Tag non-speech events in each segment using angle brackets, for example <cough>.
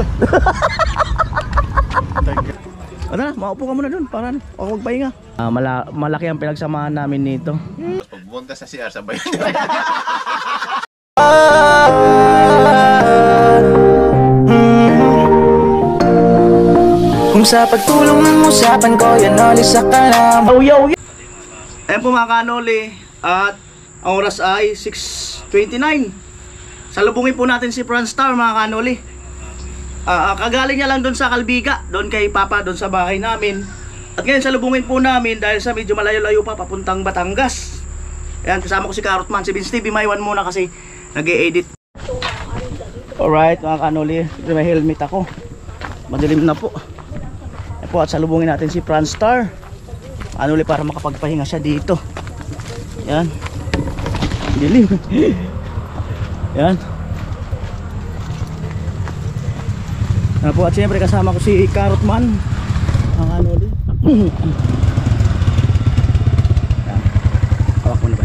eh. <laughs> Ano na, maupo ka muna doon para ano, ako magpahinga. Ah, mala malaki ang pinagsamahan namin nito. Pag bumunta sa CR, sabay. <laughs> Kung sa pagtulong ng usapan ko Yan alis sa kanam Yo, yo, yo! Ayan po mga kanoli, at ang oras ay 6.29. Salubungin po natin si Franstar mga kanoli. Ah, kagaling niya lang doon sa Kalbiga, doon kay Papa, doon sa bahay namin. At ngayon salubungin po namin dahil sa medyo malayo-layo pa papuntang Batangas. Ayan, kasama ko si Carrotman, si Vince TV, maiwan muna kasi nag edit Alright mga kanoli, may helmet ako. Madilim na po. Ayan po at salubungin natin si Franstar. Ano ulit para makapagpahinga siya dito. Yan. Dilim. <laughs> Yan. Ano po at siyempre kasama ko si Carrotman. Ang ano ulit. Yan. <coughs> Hawak mo na ba?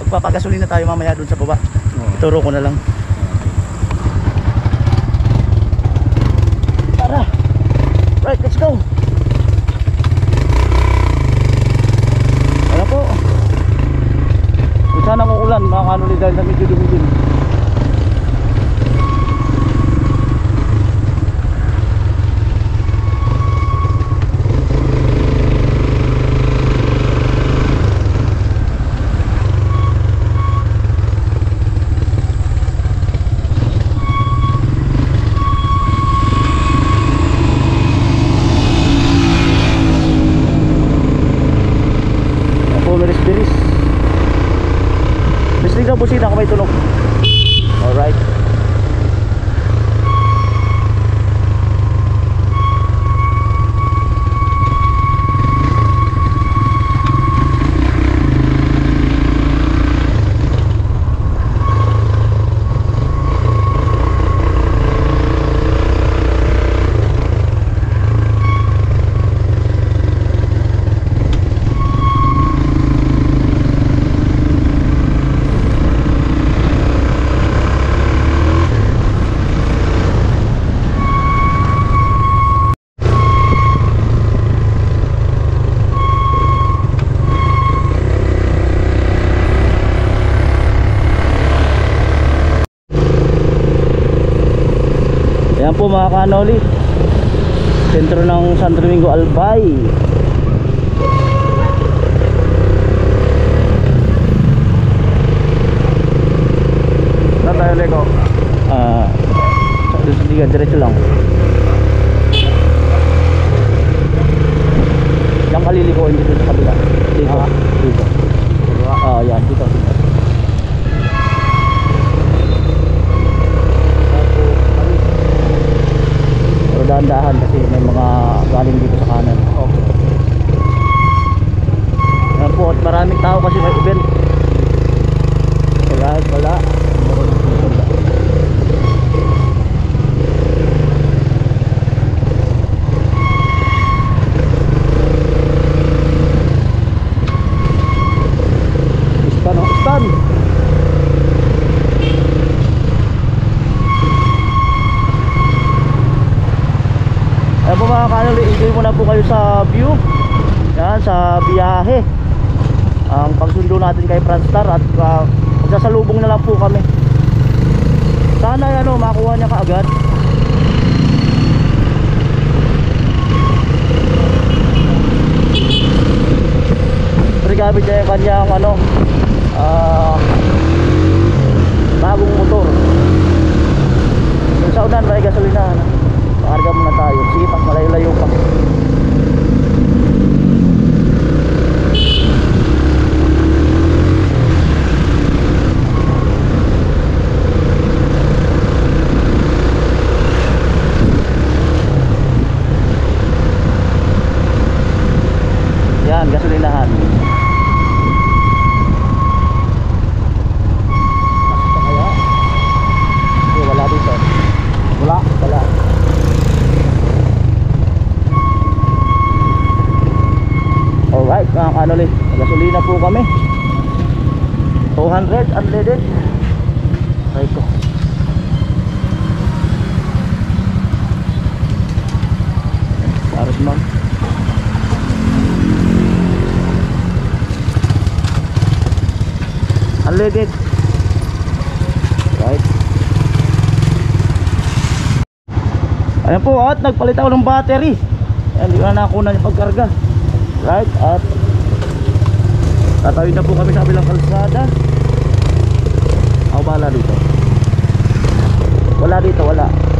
Magpapagasolina tayo mamaya dun sa baba. Ituro ko na lang. Tara. Right, let's go. Wala po. Kung sana kung ulan, mga kanuli dahil na medyo dumidim. Yan po, miris biris. Bislig daw busina kung may tunog. Alright. Ayan po mga kanoli. Sentro ng San Domingo Albay. Saan tayo, Lego? Ah, sa doon sa liga, diretso lang. Yung kalilikuin dito sa kabila. Dito. Dito. Ah, yan. Dito. Pero dahan-dahan kasi may mga galing dito sa kanan. Okay. Yan po, at maraming tao kasi may event. Wala, wala. Stan, oh, Stan. Ayan po mga muna po kayo sa view. Yan, sa biyahe. Ang pagsundo natin kay Franstar at uh, magsasalubong na lang po kami. Sana ano, makuha niya kaagad. Gamit niya yung kanyang ano, ah, bagong motor. Yung sa unan, may gasolina. Ano? Pakarga muna tayo. Sige, pag malayo-layo pa. Yan, gasolinahan. Okay, wala dito. Wala, wala. Alright, mga kanoli. Gasolina po kami. At nagpalit ako ng battery. Ayan, di ko na nakunan yung pagkarga. Right at Tatawid na po kami sa kabilang kalsada. Ako bahala dito. Wala dito, wala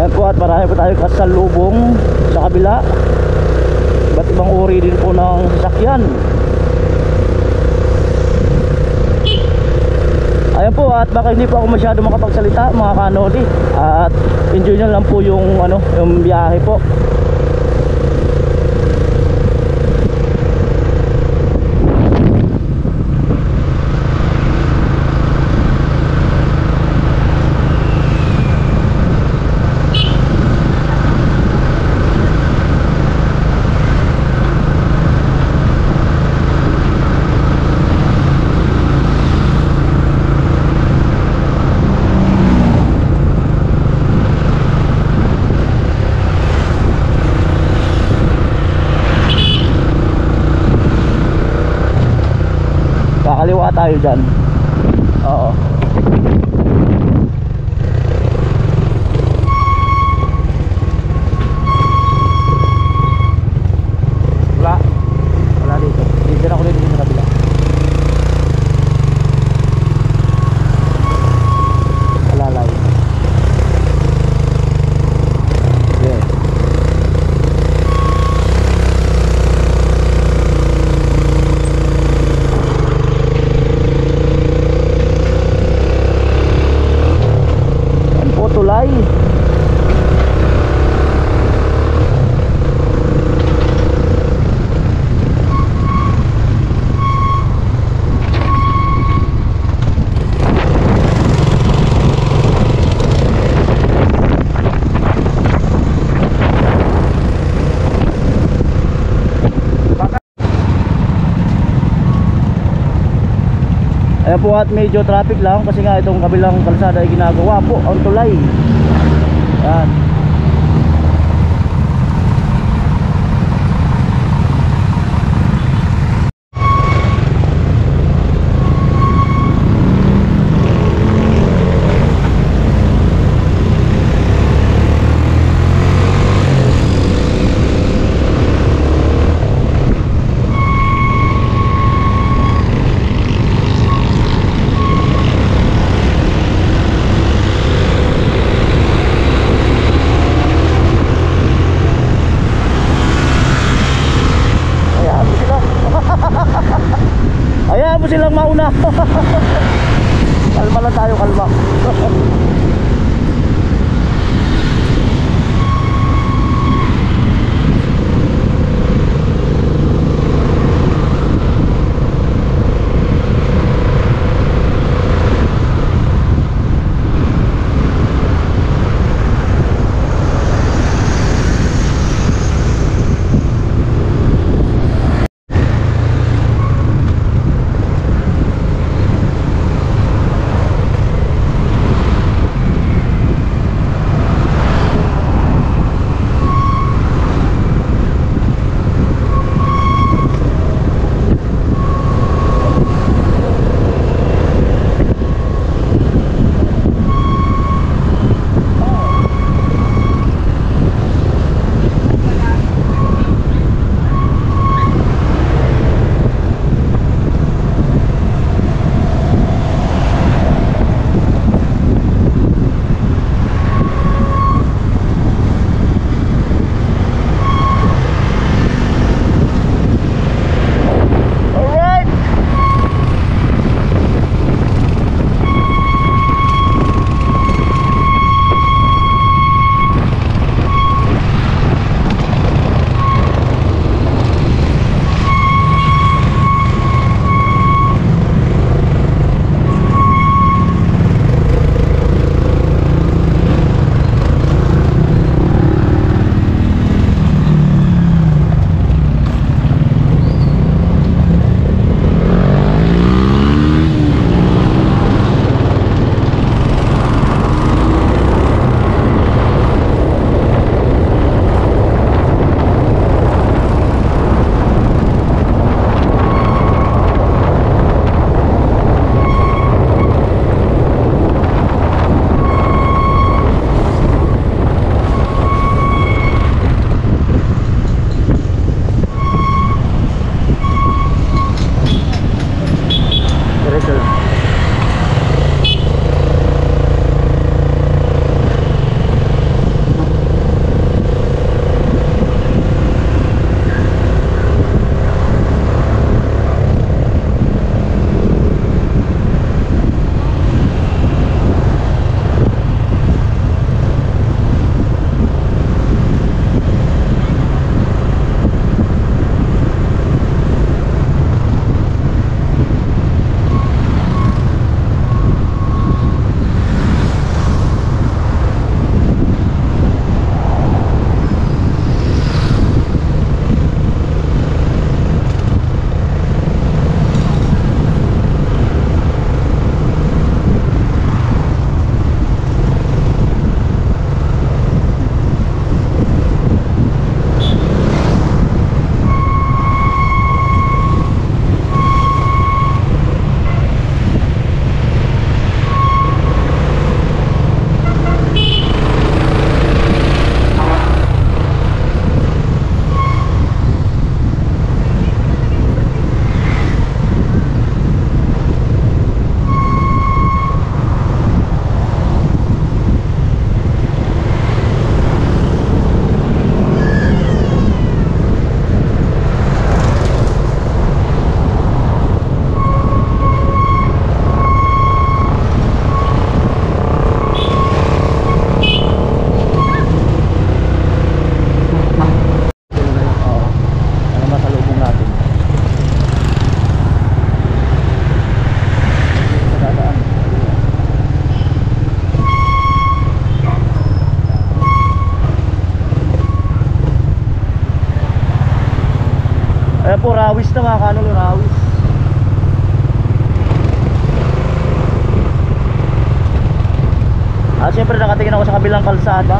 Ayan po at marami po tayo kasalubong sa kabila Iba't ibang uri din po ng sasakyan Ayan po at baka hindi po ako masyado makapagsalita mga kanodi. At enjoy nyo lang po yung, ano, yung biyahe po tayo dyan Ayan po at medyo traffic lang kasi nga itong kabilang kalsada ay ginagawa po ang tulay. Yan. Ha ha ha! Kalsada.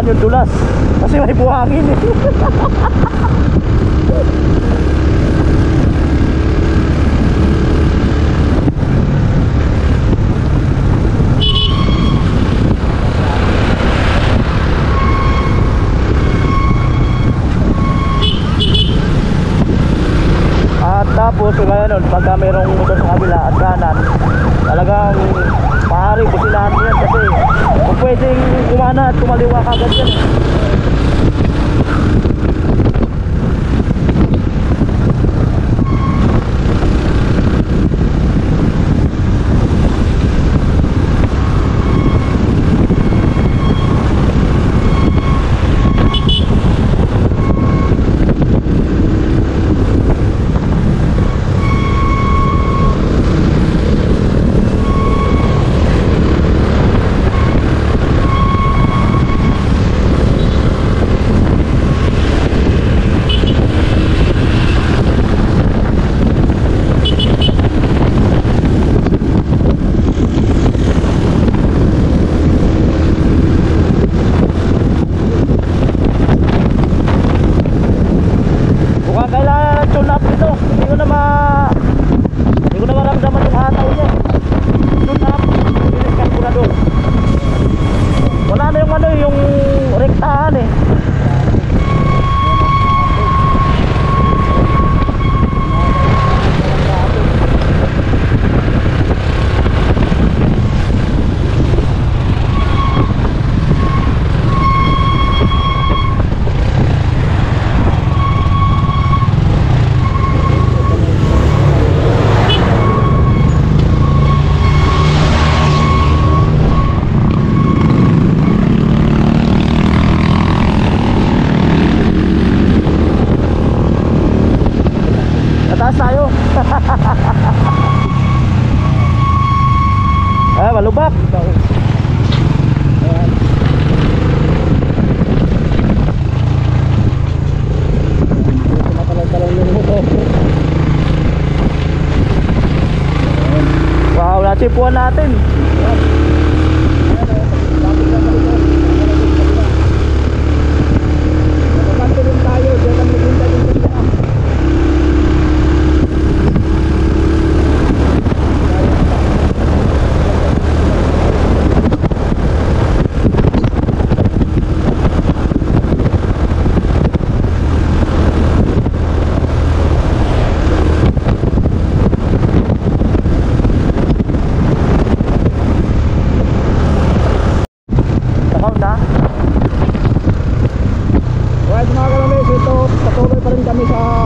saan yung dulas. Kasi may buhangin eh. At tapos kaya nun pagka may natin. 감사합니다.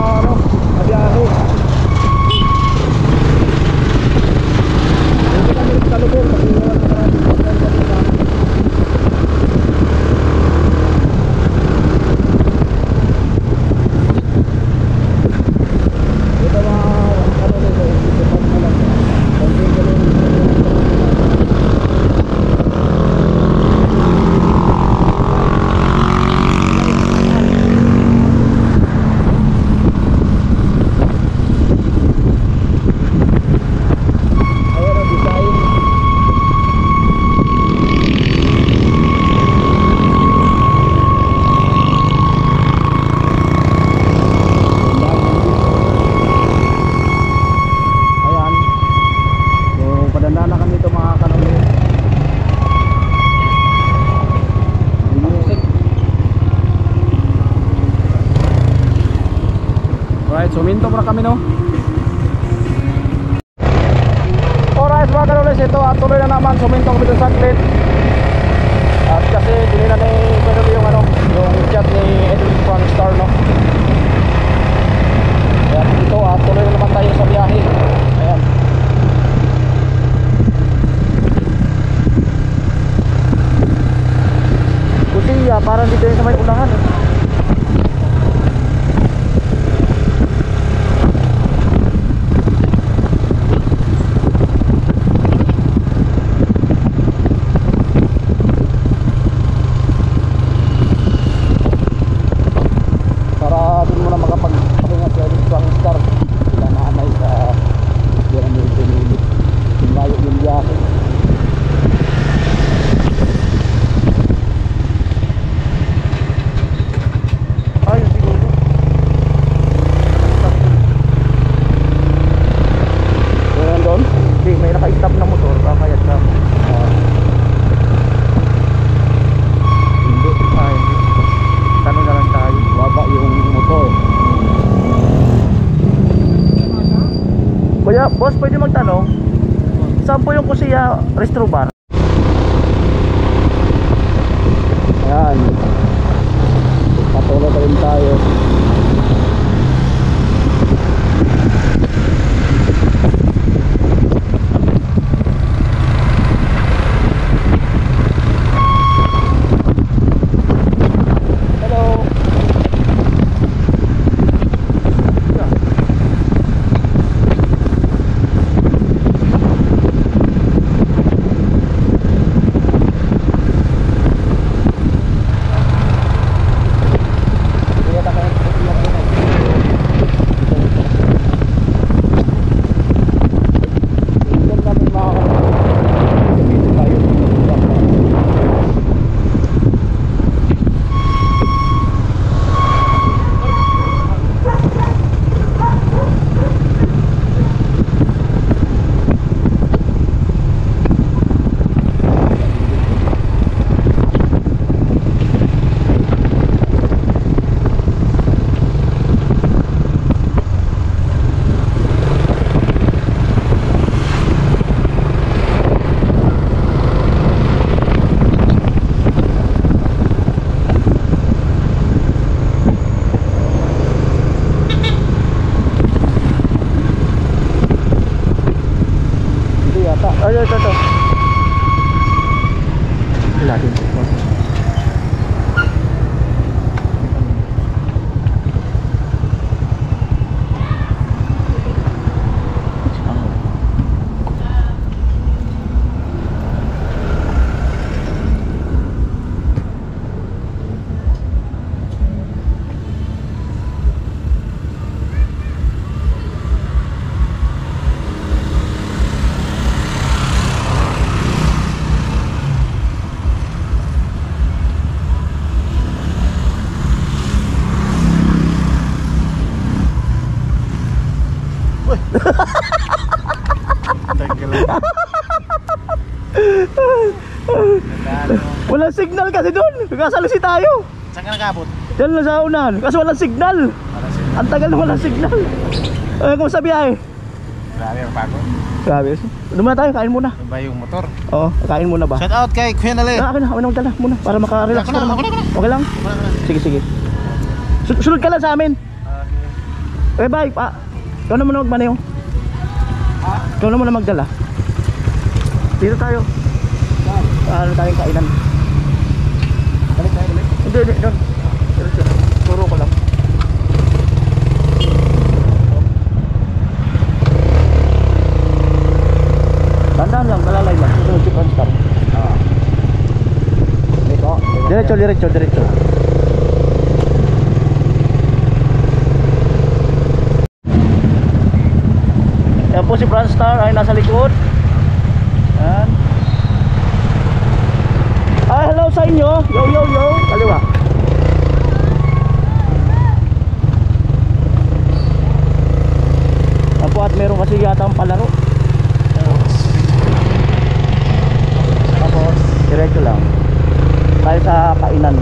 para bar. Kasalisi tayo. Saan ka nakabot? Diyan lang sa unahan. Kasi walang signal. Ang tagal na walang signal. Eh, kung sabi ay. Grabe, bago. Grabe. Doon muna tayo, kain muna. Ano ba yung motor? Oo, kain muna ba? Shout out kay Kuya Nale. Ah, akin na, akin na magdala muna para makarelax Ako na, naman. ako na, ako na. Okay lang? Sige, sige. Su- sunod ka lang sa amin. Eh, bye. Pa. Ikaw na muna magmaneho. Ikaw na muna magdala. Dito tayo. Ano tayong kainan? Hindi, hindi, doon. Turo ko lang. Tandaan lang, kalalay lang. Ito si Franstar. Dito. Diretso, diretso, diretso. Yan po si Franstar ay nasa likod. Yan. Ay, hello sa inyo. Yo, yo, yo. Kaliwa. Yan po at meron kasi yata ang palaro. Tapos, diretso lang. Tayo sa kainan.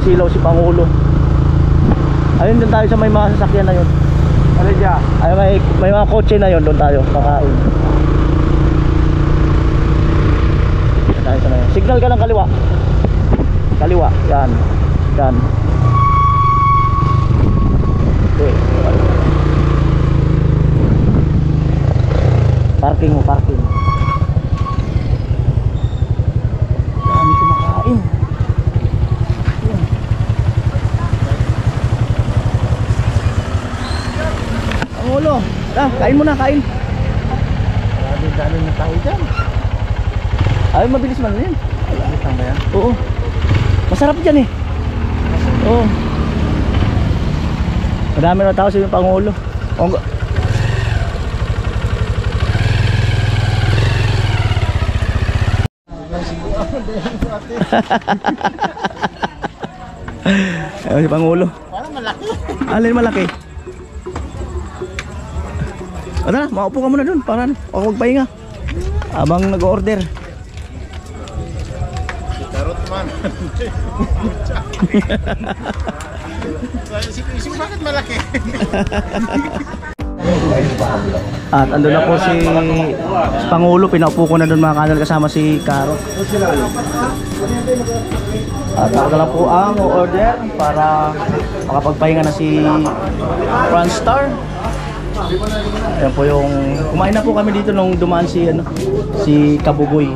Masilaw si Pangulo. Ayun doon tayo sa may mga sasakyan na yun. Ano dyan? Ay may, may mga kotse na yun doon tayo kakain. Tayo sa may. Signal ka ng kaliwa. Kaliwa, yan. Yan. Okay. Parking mo, parking. Dami kumakain. Yan. Ang ulo. Ah, kain mo na, kain. Dami-dami na tao dyan. Ay, mabilis man yan. Isang ba yan? Oo. Masarap dyan eh. Oo. Madami na tao sa yung Pangulo. Ang... <laughs> Ayun si Pangulo. Parang malaki. Alin malaki? O tara, maupo ka muna dun para ano, ako magpahinga. Abang nag-order. Tarot man. Isip, bakit malaki? At ando na po si, si Pangulo, pinaupo ko na doon mga kanal kasama si Caro. At ako na po ang order para makapagpahinga na si Franstar. Ayan po yung kumain na po kami dito nung dumaan si ano si Kabugoy.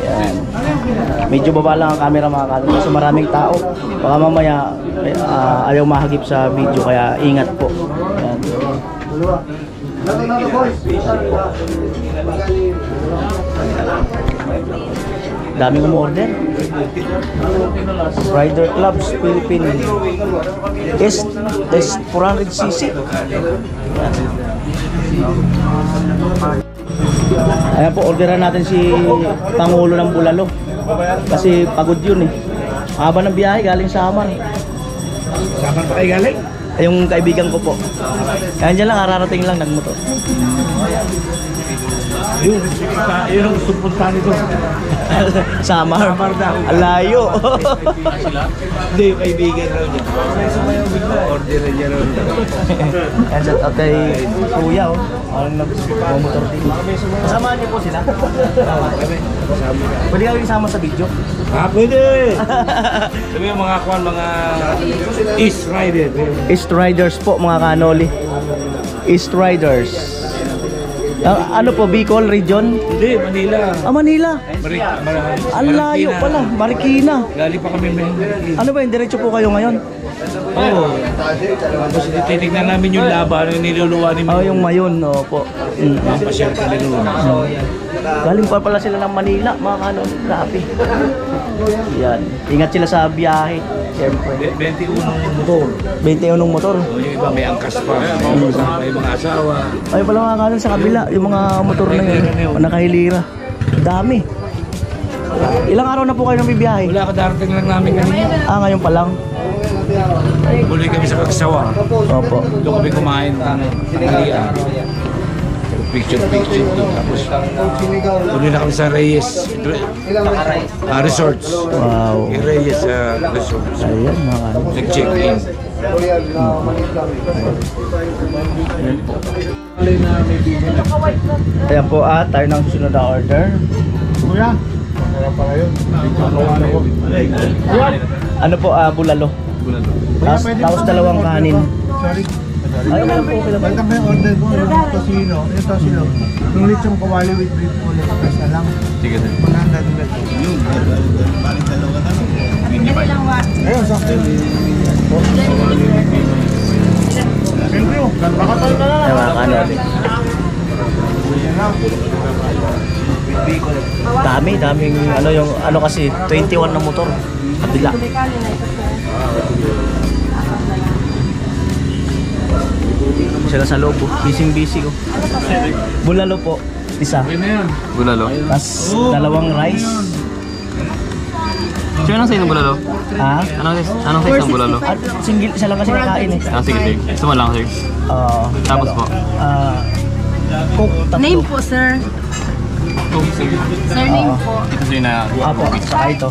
Ayan. Medyo baba lang ang camera mga kanal kasi maraming tao. Baka mamaya ah, ayaw mahagip sa video kaya ingat po. Ayan. Daming umorder. Rider Clubs Philippines. Is is 400cc. Ayan po, orderan natin si Pangulo ng Bulalo. Kasi pagod yun eh. Haba ng biyahe galing sa Amar. Saan pa kayo galing? Yung kaibigan ko po. Kaya dyan lang, ararating lang nagmotor. Yun, yun ang gusto punta nito. <laughs> Samar. Ang layo. Hindi, kaibigan raw niya. Order na niya raw. Kaya shout out kay Kuya oh. Ang nag-motor din. Kasama niyo po sila? Pwede kayo isama sa video? Ah, pwede. Sabi yung mga kwan, mga East Rider. East Riders po mga kanoli. East Riders. Ah, ano po, Bicol region? Hindi, Manila. Ah, Manila. Marik, Mar- Ang layo Marikina. pala, Marikina. Gali pa kami may Ano ba yung diretso po kayo ngayon? Oo. Tapos titignan namin yung laban yung niluluwa ni Oh, yung Mayon, opo. Mm. Mapasyal kami doon. Galing pa pala sila ng Manila, mga kanon. Grabe. Yan. Ingat sila sa biyahe. Siyempre. 21 motor. 21 motor. O, yung iba may angkas pa. May mga asawa. Ay pala mga kanon sa kabila, yung mga motor na yun. Nakahilira. Dami. Ilang araw na po kayo nang bibiyahe? Wala ka darating lang namin kanina. Ah, ngayon pa lang. Huli kami sa Kagsawa. Opo. Doon kami kumain ng tanghalian. Picture, picture doon. Tapos, huli na kami sa Reyes ah, Resorts. Wow. Yung Reyes ah, Resorts. Ayan mga kanon. Nag-check-in. Ayan po at tayo ng susunod na order. Kuya. Ano po, ah, bulalo. Tapos, tapos dalawang kanin. Sorry. Ay, okay lang po, po. Welcome yung order ko, yung tosino. Yung tosino. Yung lechong kawali with beef price na lang. Sige, sir. 100 pesos. Ayun, sakto yun. Thank you. Nakatol ka na lang. Ay, mga kanoli. Dami, daming ano yung ano kasi 21 na motor. Kabila. Sila sa loob, oh. busy busy ko. Bulalo po, isa. Bulalo. Tapos dalawang rice. Sino nang sa inyo bulalo? Ha? Anong, anong size ng bulalo? At single, isa lang kasi nakain eh. Ah, sige, sige. Gusto mo lang, sir. Oo. Tapos po. Ah, coke tatlo. Name po, sir. Oh, sige. Surname po. Ito sa'yo na. Apo, saka ito.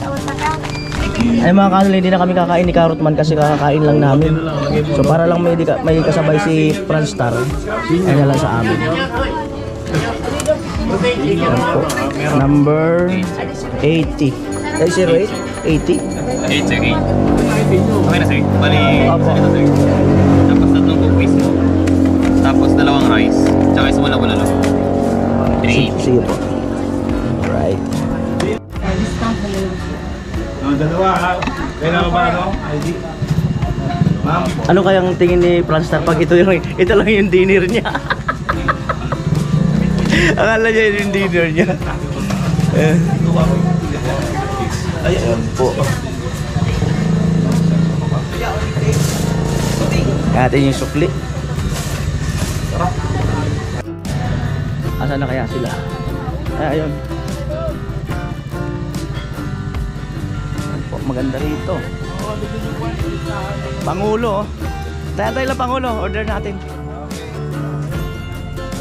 Ay mga kanil, hindi na kami kakain ni Carrotman kasi kakakain lang namin. So para lang may, may kasabay si Franstar, ay na lang sa amin. Yan po. Number 80. Ay, 08? 80? 8, sir. 8. Okay na, sir. Bali, Opo. ito, sir. Tapos tatlong cookies mo. Tapos dalawang rice. Tsaka isa mo lang bulalo. 3. Sige po. Alright. Ano kayang tingin ni Franstar pag ito yung ito lang yung dinner niya? <laughs> Akala niya yun yung dinner niya. Eh. Ayan po. Atin yung sukli. Asa na kaya sila? Ay, ayun. Ayan po, maganda rito. Pangulo. oh. Tatay lang Pangulo, order natin.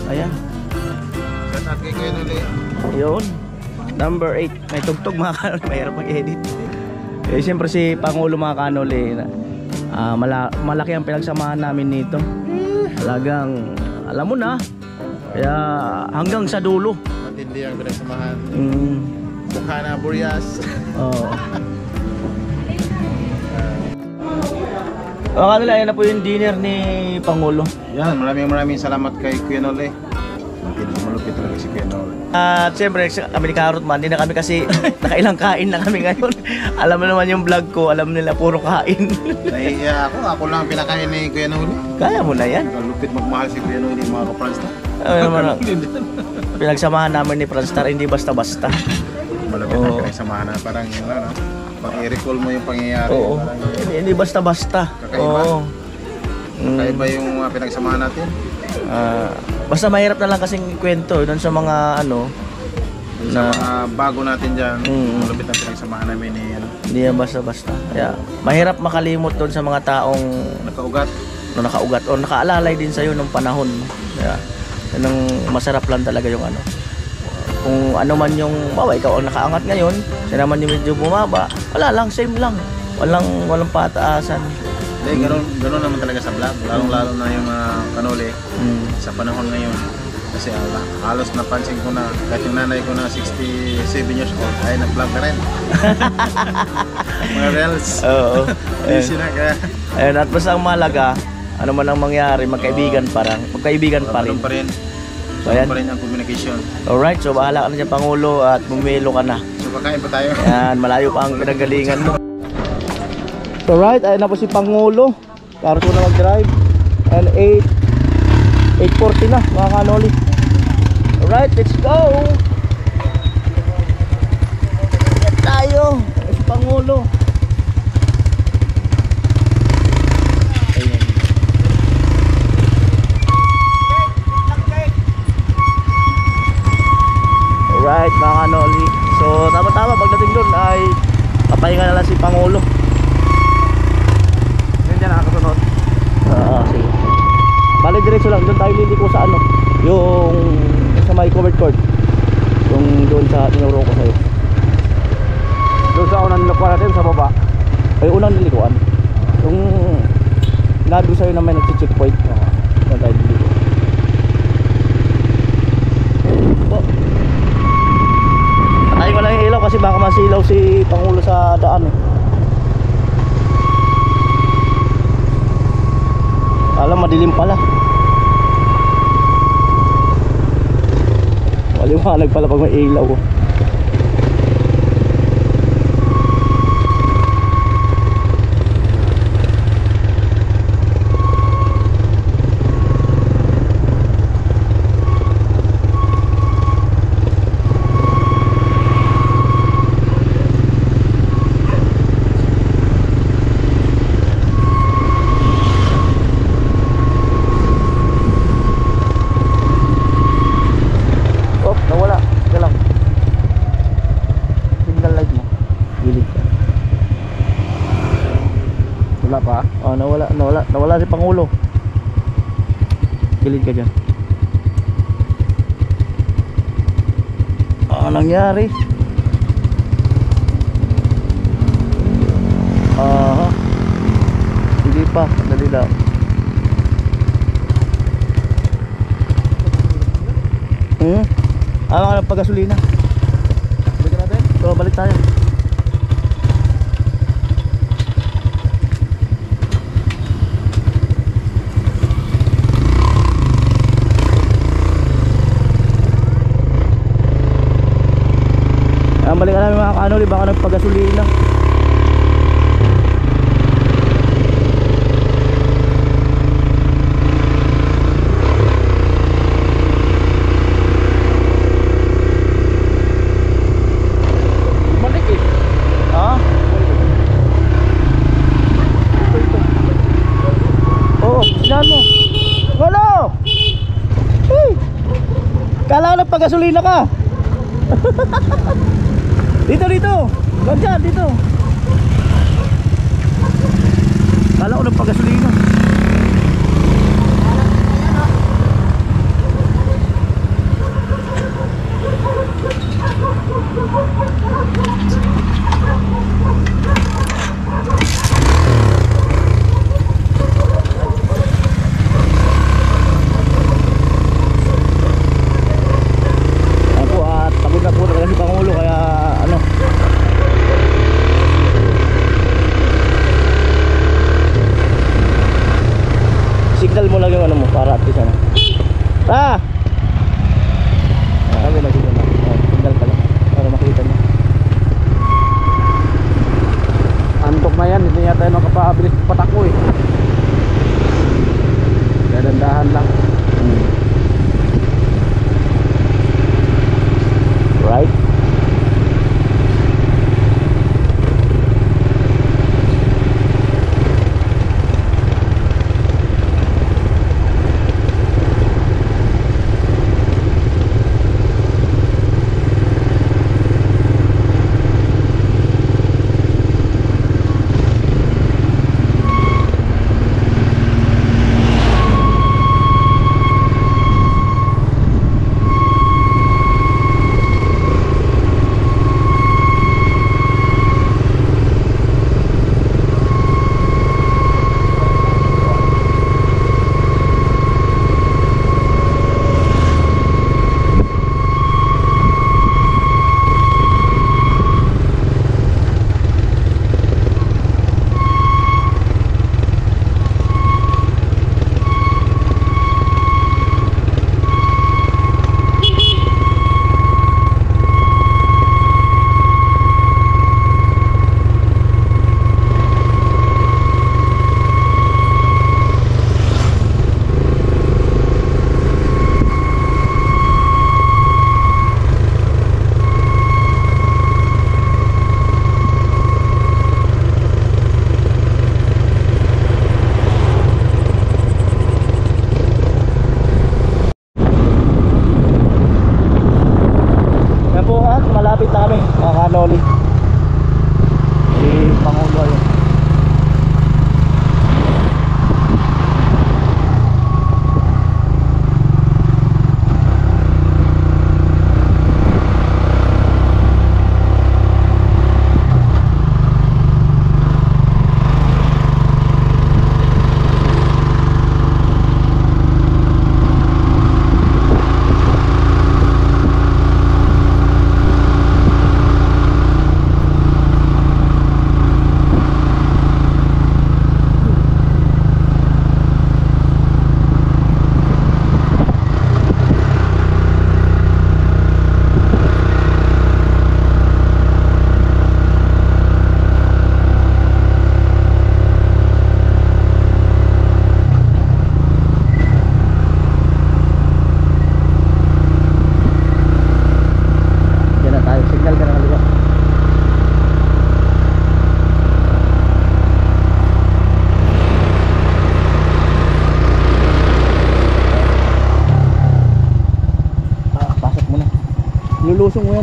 Ayan. Yun. Number 8. May tugtog mga kanoli. <laughs> Mahirap mag-edit. Eh, siyempre si Pangulo mga kanoli. ah, mala malaki ang pinagsamahan namin nito. Talagang, alam mo na. Kaya hanggang sa dulo. Matindi ang pinagsamahan. Mm, Mukha na buryas. Oo. <laughs> Mga kanoli, ayan na po yung dinner ni Pangulo. Yan, maraming maraming salamat kay Kuya Nole. Malupit talaga si Kuya Nole. At siyempre, kami ni Karot Man, hindi na kami kasi <laughs> nakailang kain na kami ngayon. alam mo naman yung vlog ko, alam nila puro kain. <laughs> Nahihiya ako, ako lang ang pinakain ni Kuya Nole. Kaya mo na yan. Malupit magmahal si Kuya Nole, mga ka-France na. Naman pinagsamahan namin ni Franstar, hindi basta-basta. Malupit Oo. ang pinagsamahan na parang yun ano, pang i-recall mo yung pangyayari. Oo. Parang Hindi, hindi basta-basta. Kakaiba. Oo. Mm. Kakaiba yung uh, pinagsamahan natin. Ah, basta mahirap na lang kasing kwento doon sa mga ano Sa na mga bago natin dyan, Mm. malupit ang pinagsamahan namin ni ano, hindi yan basta-basta. Kaya mahirap makalimot doon sa mga taong nakaugat. na nakaugat o nakaalalay din sa'yo nung panahon. Kaya, yun ang masarap lang talaga yung ano. Kung ano man yung, bawa, ikaw ang nakaangat ngayon, siya naman yung medyo bumaba, wala lang, same lang. Walang, walang pataasan. Hindi, ganun, ganun naman talaga sa vlog. Lalong-lalo na yung mga kanole Mm. sa panahon ngayon. Kasi ala, halos napansin ko na kahit yung nanay ko na 67 years old ay nag-vlog na rin. <laughs> mga reels. Oo. <laughs> Busy na kaya. Ayun, at basta ang malaga, ano man ang mangyari, magkaibigan pa rin. Magkaibigan pa rin. Pa rin. So, ayan. pa rin ang communication. Alright, so bahala ka na dyan, Pangulo, at bumilo ka na. So pagkain pa tayo. Yan, malayo pa ang pinagalingan mo. Alright, ayun na po si Pangulo. Karo ko na mag-drive. And 8, 8.40 na, mga kanoli. Alright, let's go! Yan tayo, si Pangulo. Ayan. Papahinga na lang si Pangulo. Yan dyan nakakasunod. Oo sige. Bali diretso lang. Doon tayo liliko sa ano Yung sa may covered court. Yung doon sa tinuro ko sa'yo. Doon sa unang nilikuan natin sa baba. Ay unang nilikuan Yung Nabi sa'yo na may nag-checkpoint Doon tayo kasi baka masilaw si Pangulo sa daan eh. Alam madilim pala. Maliwanag pala pag may ilaw. Oh. nyari balikan namin mga kanoli baka nagpagasolina. Kala eh. ko nagpagasolina ka. <laughs> Dito, dito. Ganyan, dito. Kala ko ng pagasolino.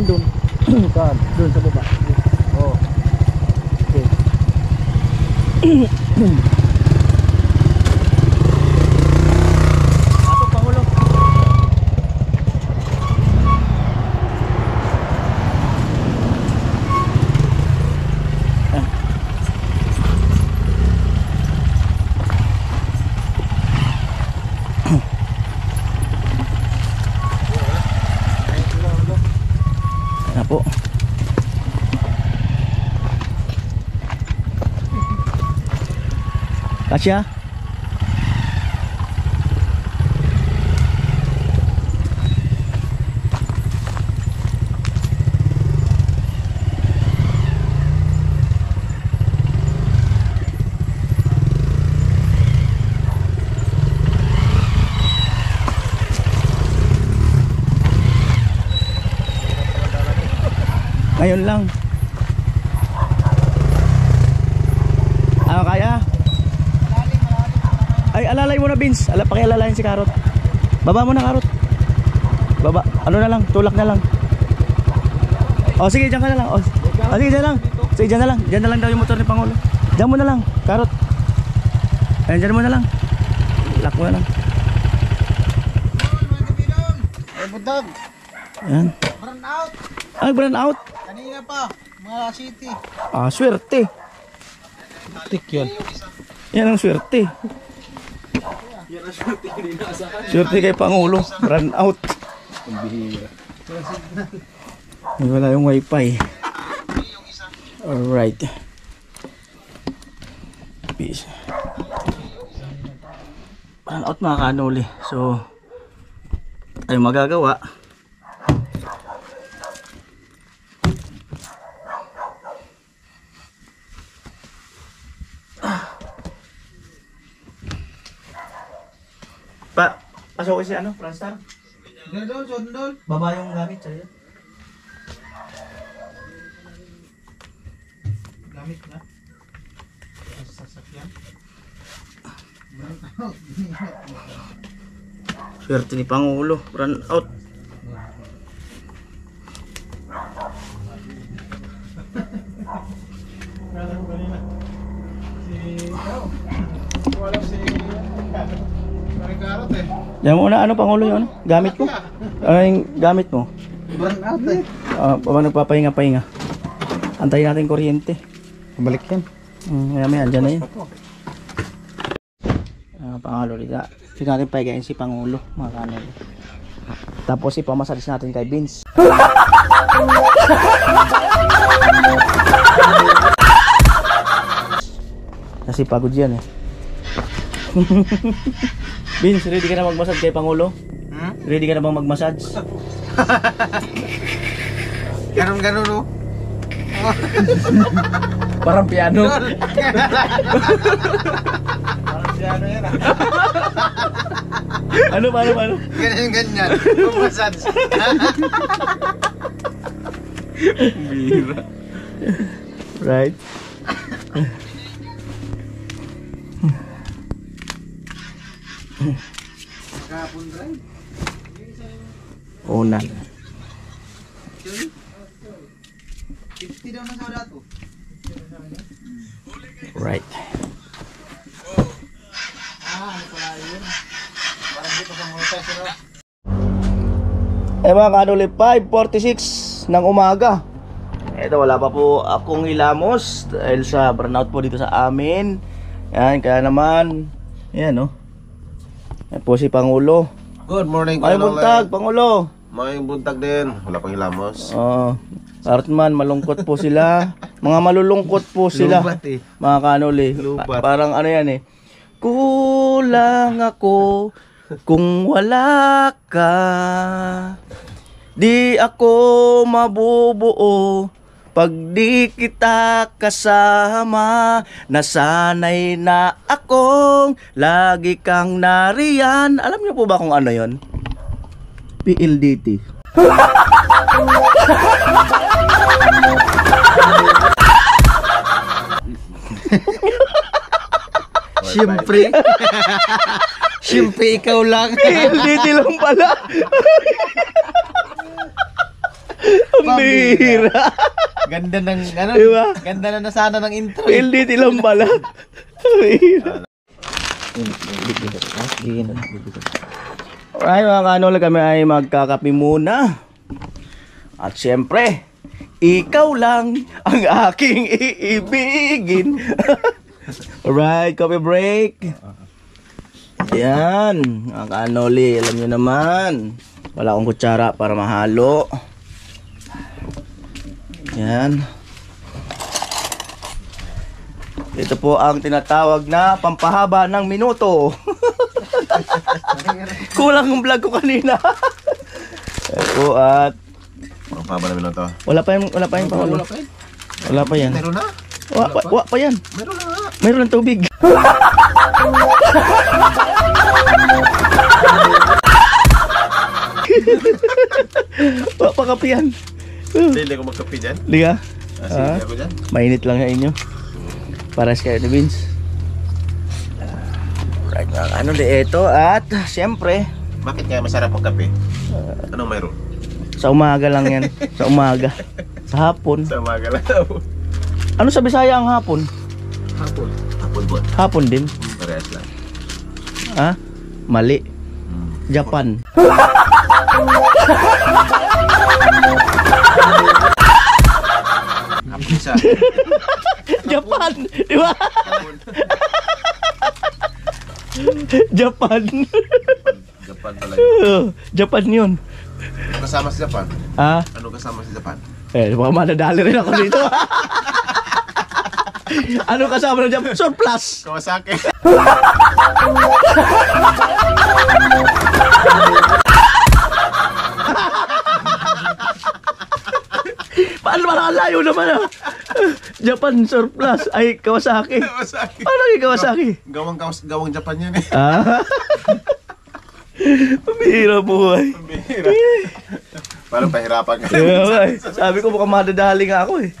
Saan? Asia si Karot. Baba mo na, Karot. Baba. Ano na lang, tulak na lang. O, sige, dyan ka na lang. O, o sige, dyan lang. Sige, dyan na lang. Dyan na lang daw yung motor ni Pangulo. Dyan mo na lang, Karot. Ayan, dyan mo na lang. Lock mo na lang. Ay, buntag. Ayan. Burn out. Ay, burn out. Kanina pa. Mga city. Ah, swerte. Tik yun. Yan ang swerte. Swerte kay Pangulo. Run out. Ay, wala yung wifi. Alright. Peace. Run out mga kanuli. So, ay magagawa. Pasok ko si ano, Franstar? Doon, doon, doon. Baba yung gamit sa'yo. Gamit na. Sasakyan. Swerte ni Pangulo. Run out. Yan mo na ano Pangulo ano? Gamit mo? Ano yung gamit mo? Burn out eh. Ah, uh, nagpapahinga-pahinga. Antayin natin kuryente. Balik yan. Hmm, maya maya, andyan na yun. Ah, Pangulo dito. Tingnan natin paigayin si Pangulo, mga kanol. Tapos ipamasalis natin kay Vince. <laughs> Kasi pagod yan eh. <laughs> Vince, ready ka na magmasad kay Pangulo? Hmm? Ready ka na bang magmassage? <laughs> Ganun, ganun oh. <laughs> Parang piano. Parang si ano yan ah. ano, paano, paano? Ganyan, ganyan. Pumasad. Right? Daw na sa dato. Right. Eh mga kanuli, 5.46 ng umaga. Ito wala pa po akong hilamos dahil sa burnout po dito sa amin. Yan, kaya naman, yan no. Yan po si Pangulo. Good morning, Ay buntag, Pangulo. May buntag din. Wala pang hilamos. Oo. Kahit man, malungkot po sila. Mga malulungkot po sila. Lubat eh. Mga kanuli. Lubat. Pa- parang ano yan eh. Kulang ako kung wala ka. Di ako mabubuo pag di kita kasama. Nasanay na akong lagi kang nariyan. Alam niyo po ba kung ano yon? PLDT. Siyempre. Siyempre ikaw lang. PLDT lang pala. Ang. Ganda ng, ano, Diba? ganda na na sana ng intro. LDT lang pala. Pambira. Alright mga kanol, kami ay magkakapi muna. At syempre, ikaw lang ang aking iibigin. <laughs> Alright, coffee break. Yan, mga kanoli, alam nyo naman. Wala akong kutsara para mahalo. Yan. Ito po ang tinatawag na pampahaba ng minuto. <laughs> <laughs> Kulang ang vlog ko kanina. <laughs> Ito at Ang pa ba minuto? wala pa yung wala pa yung pangulo. Wala pa yan. Meron na? Wala pa, wala pa yan. Meron na. Mayroon ng tubig. <laughs> wala pa kape yan. Hindi ako magkape dyan. Di ka? Ah, sige, Ah. ako dyan. Mainit lang sa inyo. Paras kayo ni Vince. Mga ano di ito at syempre Bakit kaya masarap ang kape? Anong mayroon? sa umaga lang yan. <laughs> sa umaga. Sa hapon. Sa umaga lang. Ano sa Bisaya ang hapon? Hapon. Hapon po. Hapon din. Parehas lang. Ha? Mali. Japan. Hapon isa. <laughs> Japan! Di ba? <laughs> <laughs> Japan. Japan yun. <laughs> Japan yun. Ano kasama sa Japan? Ha? Ano kasama sa Japan? Eh, baka madadali rin ako dito. <laughs> ano kasama ng Japan? Surplus! Kawasaki. Paano ba layo naman ah? Japan surplus ay Kawasaki. Kawasaki. Ano yung Kawasaki? Gawang, kawas, gawang Japan yan eh. Ah. Pambihira buhay. Bihira. Parang pahirapan ka. Eh. Sabi ko mukhang madadali nga ako eh.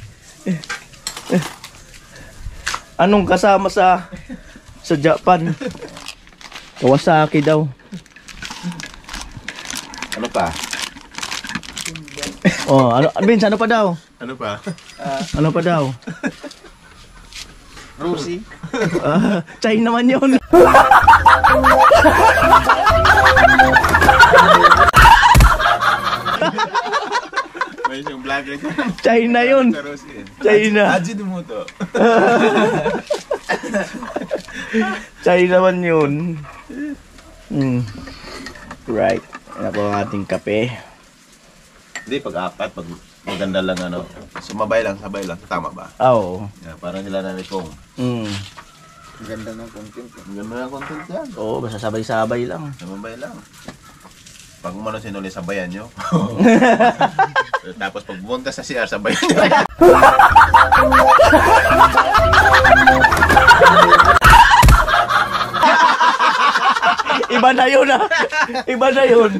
Anong kasama sa sa Japan? Kawasaki daw. Ano pa? Oh, ano Vince, ano pa daw? Ano pa? Ano pa daw? Rusi. Ah, China naman. May isang vlogger dyan. China Rusi eh. China. Haji Dumuto. China naman 'yun. Hmm. Right. Ano po ang ating kape? Hindi, pag-apat, pag maganda lang ano. Sumabay lang, sabay lang. Tama ba? Ah, Oo. Yeah, parang nila na Kong. Hmm. Ang ganda ng content. Ang ganda ng content yan. Oo, basta sabay-sabay lang. Sumabay lang. Pag umano sinuli, sabayan nyo. <laughs> Tapos pag bumunta sa CR, sabayan nyo. <laughs> Iba na 'yun ah. Iba na 'yun.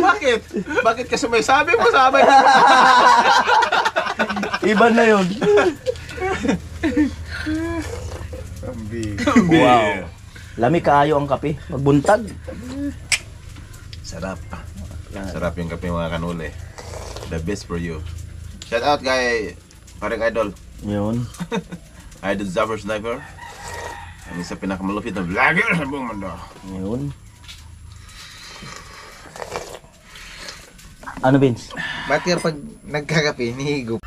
Bakit? Bakit kasi may sabi mo, sabay Iba na 'yun. Wow. Lami kaayo ang kape. Magbuntag. Sarap. Sarap yung kape mga kanuli. The best for you. Shout out kay parang idol. Yun. <laughs> Idol Zapper Sniper. Ang isa pinakamalupit na vlogger sa buong mundo. Yun. Ano, Vince? Bakit pag nagkakape, nihigop?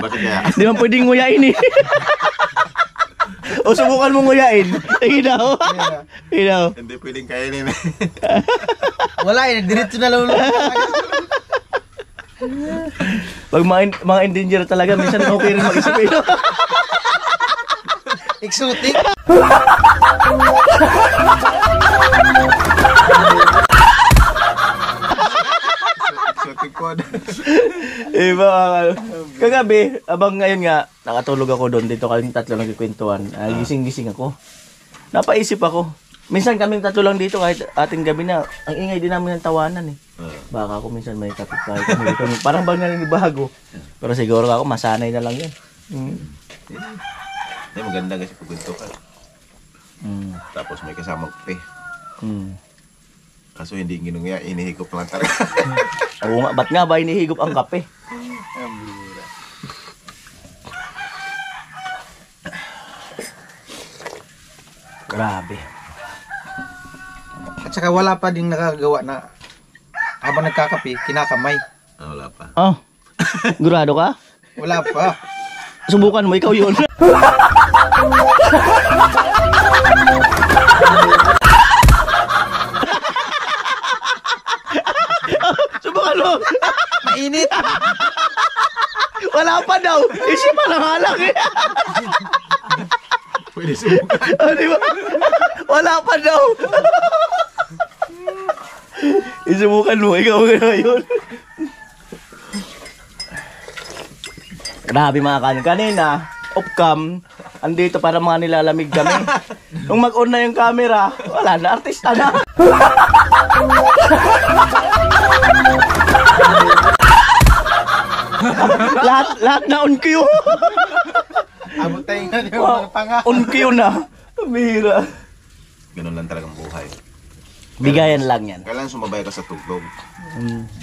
Bakit kaya? Di man pwedeng nguyain eh. o subukan mo nguyain. Ikaw. Ikaw. Hindi pwedeng kainin. Wala eh, nagdiretso na lalo. <laughs> Pag mga, mga endanger talaga, minsan okay rin mag-isip eh. <laughs> Exotic. Exotic pod. Iba. Kagabi, abang ngayon nga, nakatulog ako doon. Dito kaming tatlo nagkikwentuhan. Ah, gising-gising ako. Napaisip ako. Minsan kaming tatlo lang dito kahit ating gabi na. Ang ingay din namin ng tawanan eh. Baka ako minsan may kapitbahay kami dito. Parang bang naninibago. Pero siguro ako masanay na lang yan. Hmm. Ay, maganda kasi pagkwento ka. Mm. Tapos may kasamang kape. Mm. Kaso hindi ginunga, inihigop lang talaga. <laughs> Oo nga, ba't nga ba inihigop ang kape? Grabe. At saka wala pa ding nakagawa na habang nagkakape, kinakamay. Ah, wala pa. Oh. Gurado ka? Wala pa. Subukan mo, ikaw yun. Subukan mo. Mainit! Wala pa daw. Isip pa lang halak eh. Pwede subukan. Oh, di ba? Wala pa daw. Isubukan mo, ikaw ngayon. Grabe mga kanin. Kanina, off-cam, andito para mga nilalamig kami. <laughs> Nung mag-on na yung camera, wala na, artista na. <laughs> lahat, lahat na on cue. Abot tayo nga yung mga tanga. On cue na. Bihira. Ganun lang talagang buhay. Bigayan lang yan. Kailangan sumabay ka sa tuglog.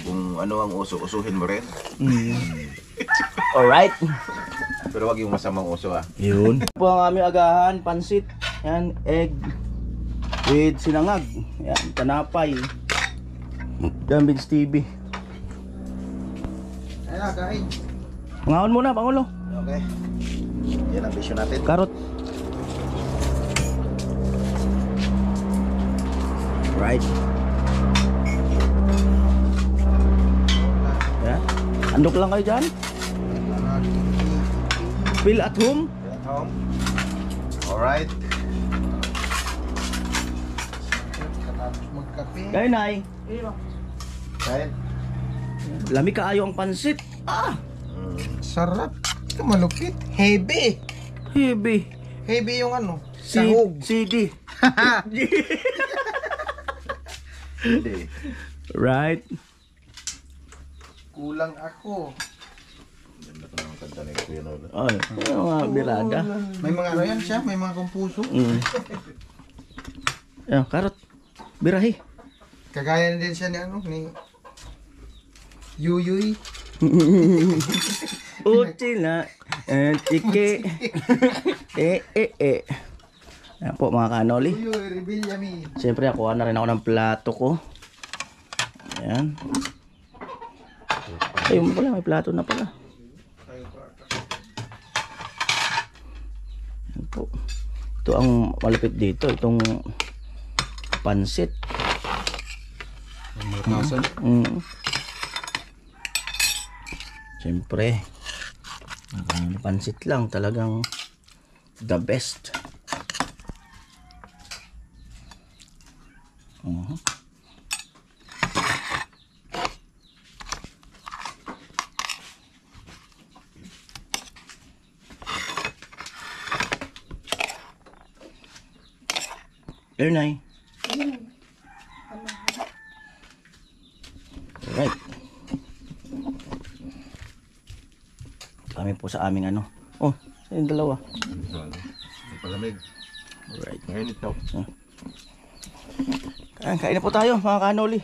Kung ano ang uso, usuhin mo rin. Alright. Pero wag yung masamang uso ah. Yun. po ang aming agahan, pansit, yan, egg, with sinangag, yan, tanapay, yan, Vince TV. Ayun, kain. Ngaon muna, Pangulo. Okay. Yan ang vision natin. Karot. Right. Yan. Andok lang kayo dyan. Feel at home. At home. Alright. Kayo, Nay. Right. Lami kaayo ang pansit. Ah! Sarap. Ito malupit. Heavy. Heavy. Heavy yung ano. Sahog. CD. <laughs> <laughs> Hindi. Right. Kulang ako. Ganda ko naman kanta yung Kuya Nolo. Ay, ano mga birada. May mga ano yan siya, may mga kumpuso. Mm. Yan, karot. Birahi. Kagaya din siya ni ano, ni Yuyuy. <laughs> Uchi na. Eh, tike. <laughs> eh, eh, eh. Yan po mga kanoli. Siyempre, nakuha na rin ako ng plato ko. Ayan. Ayun pala, may plato na pala. Ayan po. Ito ang malupit dito, itong pansit. Mm. Siyempre, ang pansit lang talagang the best. Mhm. There, Nay. Alright. Kami po sa aming ano. Oh, sa yung dalawa. Palamig. Alright. Mainit na. Kain, kain na po tayo mga kanoli.